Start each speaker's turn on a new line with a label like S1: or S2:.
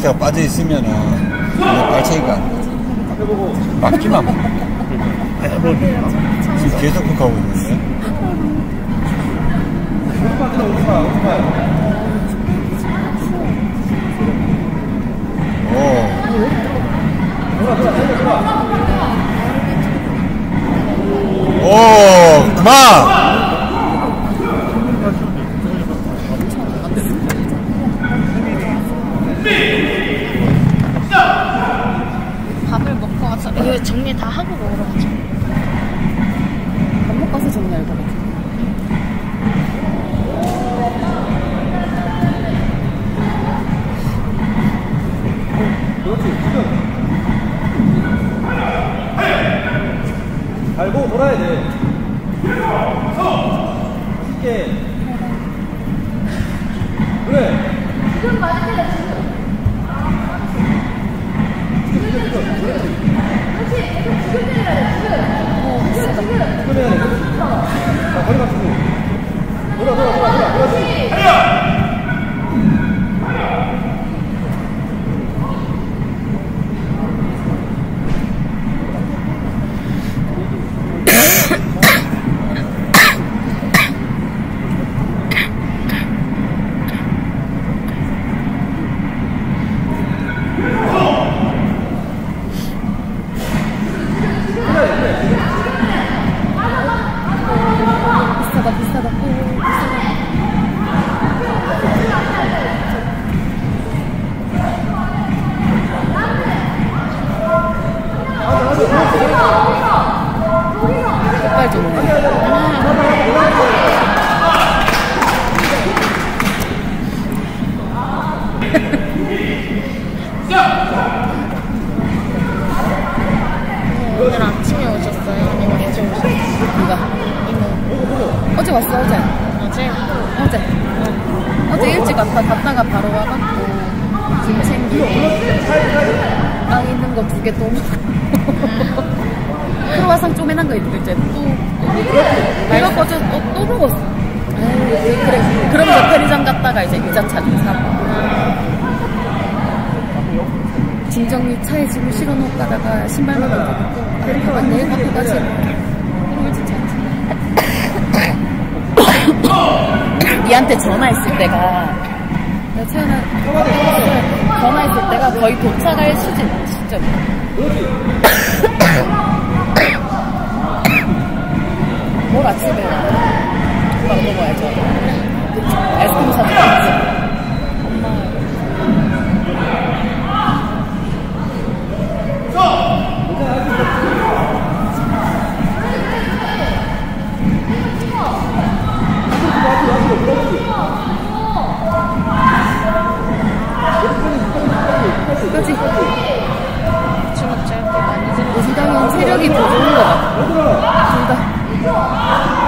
S1: 브레이크가 빠져 있으면은 발차기가. 막기만 지금 계속 그렇게 하고 있는데. 오. 오, 그만!
S2: 밥을 먹고 와서 이거 정리 다 하고 먹으러 가자.
S3: 밥 먹고 와서 정리할 거 같아.
S4: 알고 돌아야 돼. 쉽게. 그래. 지금 자, 거리 맞추고. 돌아, 돌아, 돌아, 돌아. 그렇지.
S3: 비싸다, 비싸다. 오, 비싸다. 좀 오네.
S2: 오늘 아침에 오셨어요? 아니면 어제 오셨어요?
S3: 누가?
S2: 이모.
S3: 어제 왔어, 어제.
S2: 어제?
S3: 어제. 어 제 일찍 왔다. 갔다가 바로 와갖고 짐 챙기고 빵 있는 거 두 개 또 먹고. 크로와상 쪼매난 거 있고 이제 또. 내가 어제 어, 또 먹었어. 아유, 그래, 그러면서 편의점 갔다가 이제 유자차 좀 사고. 짐 정리 차에 짐을 실어놓고 가다가 신발만 얹어놓고. 아, 가방 내일 갖고 가지 그러고 진짜 니한테 전화했을 때가 채연아 전화했을 때가 거의 도착할 시즌 시점 뭘 아침에 와 오빠가 먹어야죠. 아이스크림 사주 우리당은 세력이 더 좋은 것 같아 둘다